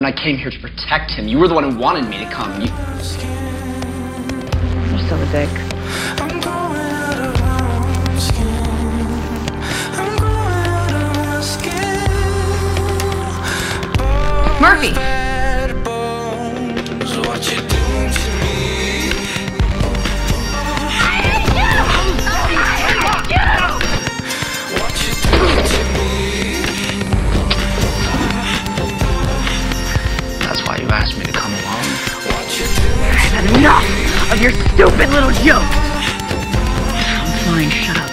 I came here to protect him. You were the one who wanted me to come. You... You're still a dick. Murphy! You asked me to come along. Enough of your stupid little jokes! I'm fine, shut up.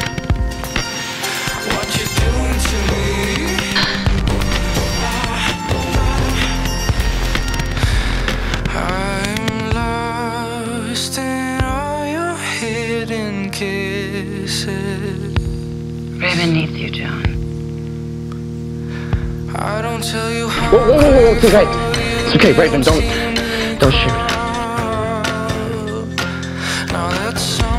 I'm lost in all your hidden kisses. Raven needs you, John. I don't tell you how. Whoa, whoa, whoa, whoa, it's okay. It's okay, Raven, don't, don't shoot.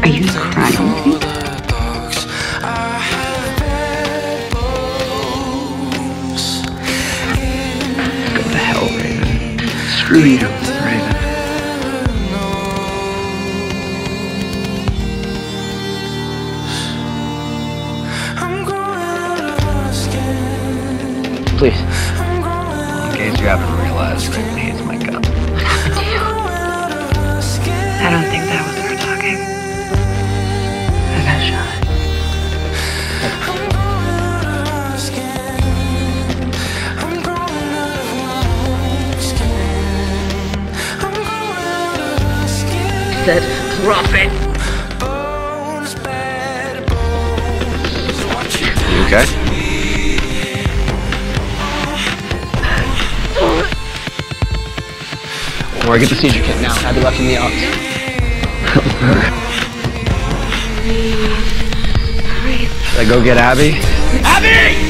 Are you crying? dogs, I have bad. Go to hell, Raven. Screw you, Raven. I'm growing out of my skin. Please. I'm growing In case you haven't realized, Raven hates my gun. out of my skin. I don't think that was her talking. I got shot. I'm growing out of my Don't worry, get the seizure kit now. Abby left in the office. Should I go get? Abby! Abby!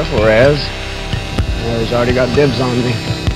Careful, Raz. He's already got dibs on me.